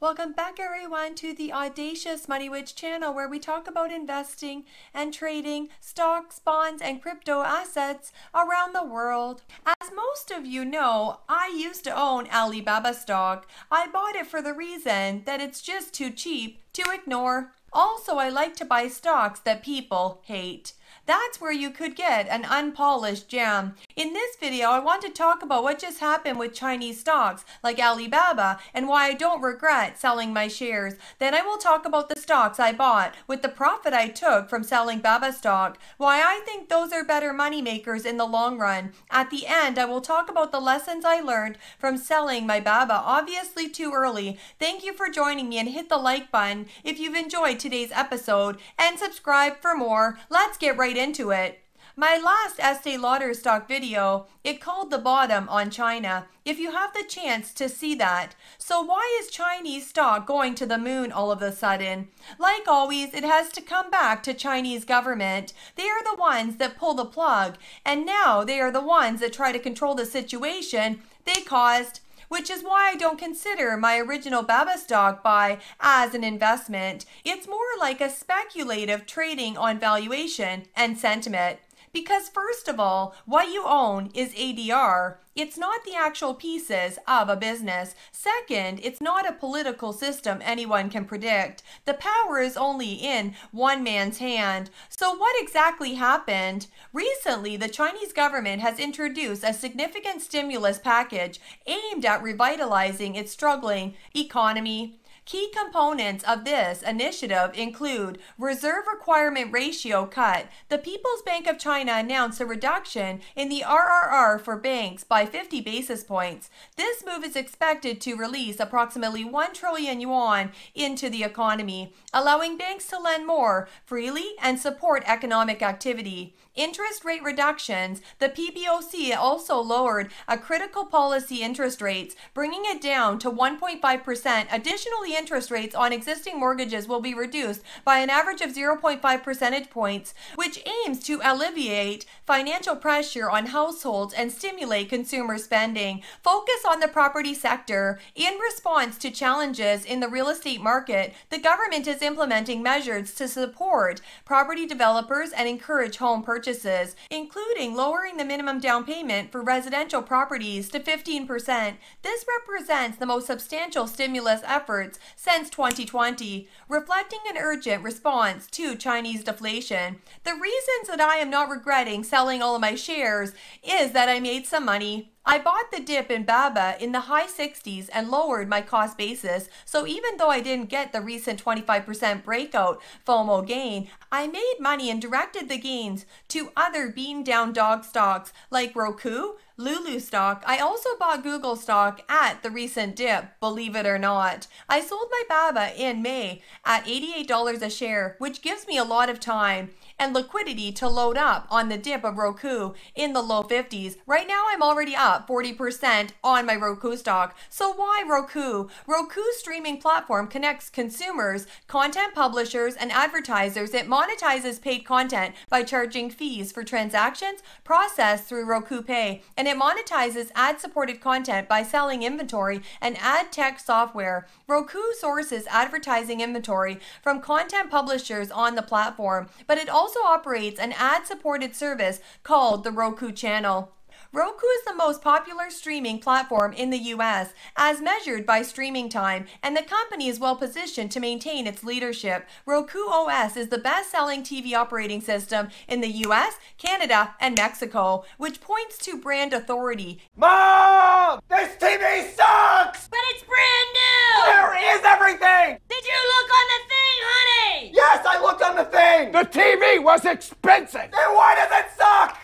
Welcome back, everyone, to the Audacious Money Witch channel where we talk about investing and trading stocks, bonds, and crypto assets around the world. As most of you know, I used to own Alibaba stock. I bought it for the reason that it's just too cheap to ignore. Also, I like to buy stocks that people hate. That's where you could get an unpolished gem. In this video, I want to talk about what just happened with Chinese stocks like Alibaba and why I don't regret selling my shares. Then I will talk about the stocks I bought with the profit I took from selling Baba stock, why I think those are better money makers in the long run. At the end, I will talk about the lessons I learned from selling my Baba, obviously too early. Thank you for joining me and hit the like button if you've enjoyed today's episode and subscribe for more. Let's get right into it. My last Estee Lauder stock video, it called the bottom on China. If you have the chance to see that. So why is Chinese stock going to the moon all of a sudden? Like always, it has to come back to Chinese government. They are the ones that pull the plug. And now they are the ones that try to control the situation they caused which is why I don't consider my original Baba stock buy as an investment. It's more like a speculative trading on valuation and sentiment. Because, first of all, what you own is ADR. It's not the actual pieces of a business. Second, it's not a political system anyone can predict. The power is only in one man's hand. So, what exactly happened? Recently, the Chinese government has introduced a significant stimulus package aimed at revitalizing its struggling economy. Key components of this initiative include reserve requirement ratio cut. The People's Bank of China announced a reduction in the RRR for banks by 50 basis points. This move is expected to release approximately 1 trillion yuan into the economy, allowing banks to lend more freely and support economic activity. Interest rate reductions. The PBOC also lowered a critical policy interest rates, bringing it down to 1.5%. Additionally, interest rates on existing mortgages will be reduced by an average of 0.5 percentage points, which aims to alleviate financial pressure on households and stimulate consumer spending. Focus on the property sector. In response to challenges in the real estate market, the government is implementing measures to support property developers and encourage home purchases, including lowering the minimum down payment for residential properties to 15%. This represents the most substantial stimulus efforts since 2020, reflecting an urgent response to Chinese deflation. The reasons that I am not regretting selling all of my shares is that I made some money. I bought the dip in BABA in the high 60s and lowered my cost basis. So even though I didn't get the recent 25% breakout FOMO gain, I made money and directed the gains to other bean down dog stocks like Roku, Lulu stock. I also bought Google stock at the recent dip, believe it or not. I sold my BABA in May at $88 a share, which gives me a lot of time and liquidity to load up on the dip of Roku in the low 50s. Right now, I'm already up 40% on my Roku stock. So why Roku? Roku's streaming platform connects consumers, content publishers, and advertisers. It monetizes paid content by charging fees for transactions processed through Roku Pay, and it monetizes ad-supported content by selling inventory and ad tech software. Roku sources advertising inventory from content publishers on the platform, but it also also operates an ad supported service called the Roku Channel. Roku is the most popular streaming platform in the US as measured by streaming time, and the company is well positioned to maintain its leadership. Roku OS is the best selling TV operating system in the US, Canada, and Mexico, which points to brand authority. Mom! This TV sucks! But it's brand new! Where is everything? Did you look on the thing, honey? Yes, I looked on the thing! The TV was expensive! Then why does it suck?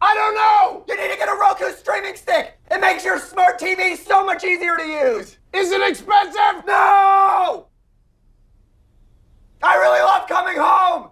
I don't know! Roku stick! It makes your smart TV so much easier to use! Is it expensive? No! I really love coming home!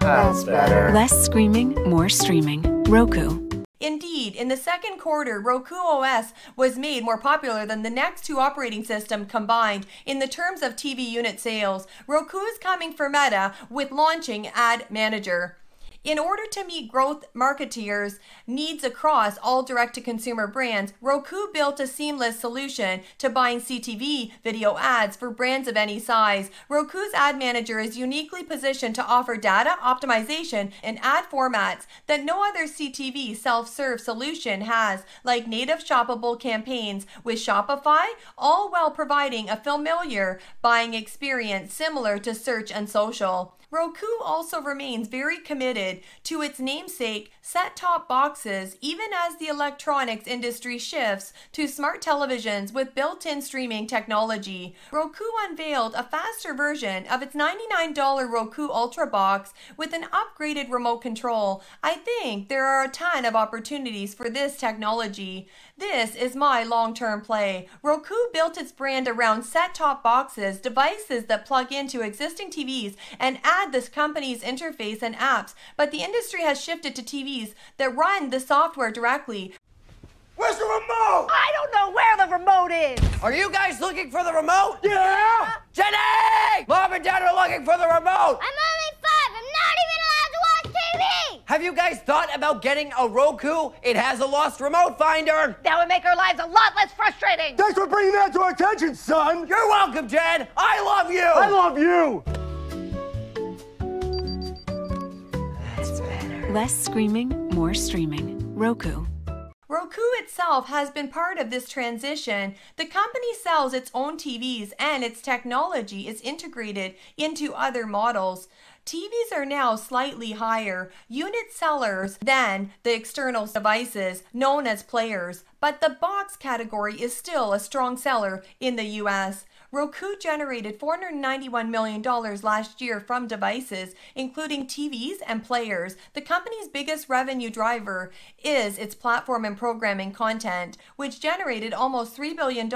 That's better. Less screaming, more streaming. Roku. Indeed, in the second quarter, Roku OS was made more popular than the next two operating systems combined in the terms of TV unit sales. Roku is coming for Meta with launching Ad Manager. In order to meet growth marketeers' needs across all direct to consumer brands, Roku built a seamless solution to buying CTV video ads for brands of any size. Roku's ad manager is uniquely positioned to offer data optimization and ad formats that no other CTV self serve solution has, like native shoppable campaigns with Shopify, all while providing a familiar buying experience similar to search and social. Roku also remains very committed to its namesake set top boxes, even as the electronics industry shifts to smart televisions with built in streaming technology. Roku unveiled a faster version of its $99 Roku Ultra box with an upgraded remote control. I think there are a ton of opportunities for this technology. This is my long term play. Roku built its brand around set top boxes, devices that plug into existing TVs and add this company's interface and apps, but the industry has shifted to TVs that run the software directly. Where's the remote? I don't know where the remote is. Are you guys looking for the remote? Yeah! Jenny! Mom and Dad are looking for the remote! I'm only five. I'm not even allowed to watch TV. Have you guys thought about getting a Roku? It has a lost remote finder! That would make our lives a lot less frustrating. Thanks for bringing that to our attention, son! You're welcome, Jen! I love you! I love you! Less screaming, more streaming. Roku. Roku itself has been part of this transition. The company sells its own TVs and its technology is integrated into other models. TVs are now slightly higher unit sellers than the external devices known as players, but the box category is still a strong seller in the US. Roku generated $491 million last year from devices, including TVs and players. The company's biggest revenue driver is its platform and programming content, which generated almost $3 billion in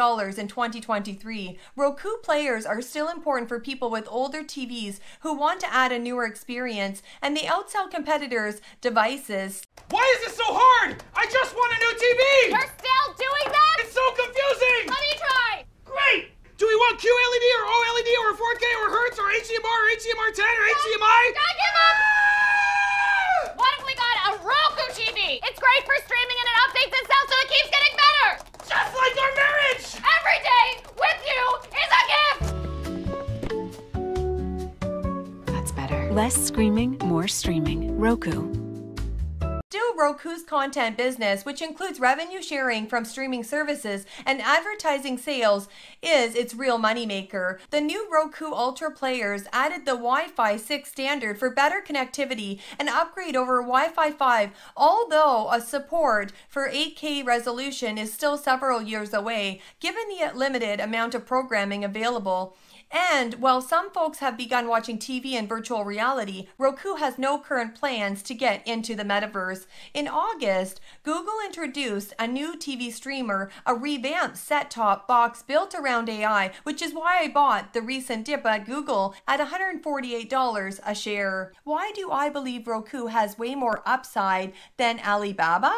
2023. Roku players are still important for people with older TVs who want to add a newer experience, and they outsell competitors' devices. Why is this so hard? I just want a new TV! You're still doing that? It's so confusing! Let me try. Great! Do we want QLED or OLED or 4K or Hertz or HDMR or HDMR10 or HDMI? I give up. What if we got a Roku TV? It's great for streaming and it updates itself so it keeps getting better. Just like our marriage! Every day with you is a gift. That's better. Less screaming, more streaming. Roku. Roku's content business, which includes revenue sharing from streaming services and advertising sales, is its real moneymaker. The new Roku Ultra players added the Wi Fi 6 standard for better connectivity and upgrade over Wi Fi 5, although a support for 8K resolution is still several years away, given the limited amount of programming available. And while some folks have begun watching TV in virtual reality, Roku has no current plans to get into the metaverse. In August, Google introduced a new TV streamer, a revamped set top box built around AI, which is why I bought the recent dip at Google at $148 a share. Why do I believe Roku has way more upside than Alibaba?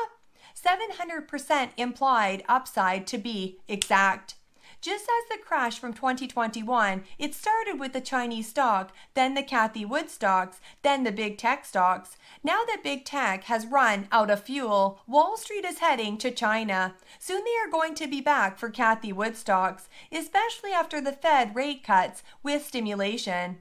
700% implied upside to be exact. Just as the crash from 2021, it started with the Chinese stock, then the Cathie Wood stocks, then the big tech stocks. Now that big tech has run out of fuel, Wall Street is heading to China. Soon they are going to be back for Cathie Wood stocks, especially after the Fed rate cuts with stimulation.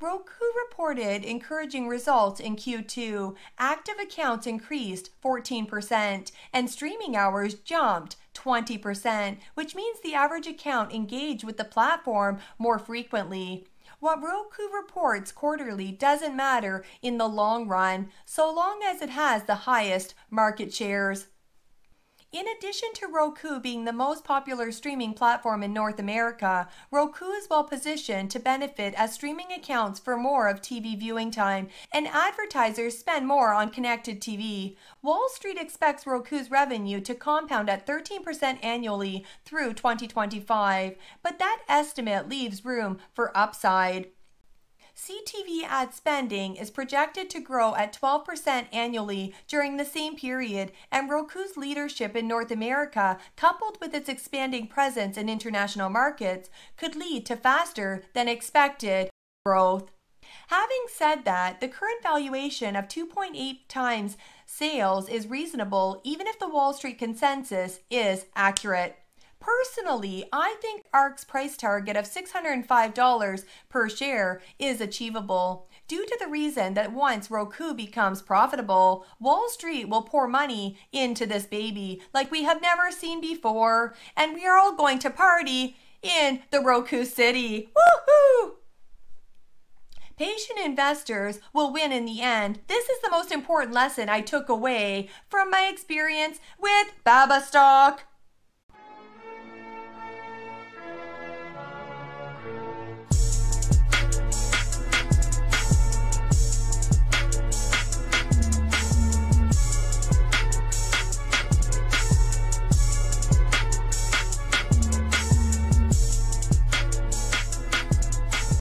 Roku reported encouraging results in Q2. Active accounts increased 14%, and streaming hours jumped 20%, which means the average account engaged with the platform more frequently. What Roku reports quarterly doesn't matter in the long run, so long as it has the highest market shares. In addition to Roku being the most popular streaming platform in North America, Roku is well positioned to benefit as streaming accounts for more of TV viewing time and advertisers spend more on connected TV. Wall Street expects Roku's revenue to compound at 13% annually through 2025, but that estimate leaves room for upside. CTV ad spending is projected to grow at 12% annually during the same period, and Roku's leadership in North America, coupled with its expanding presence in international markets, could lead to faster than expected growth. Having said that, the current valuation of 2.8 times sales is reasonable even if the Wall Street consensus is accurate. Personally, I think ARK's price target of $605 per share is achievable due to the reason that once Roku becomes profitable, Wall Street will pour money into this baby like we have never seen before, and we are all going to party in the Roku City. Woohoo! Patient investors will win in the end. This is the most important lesson I took away from my experience with Baba stock.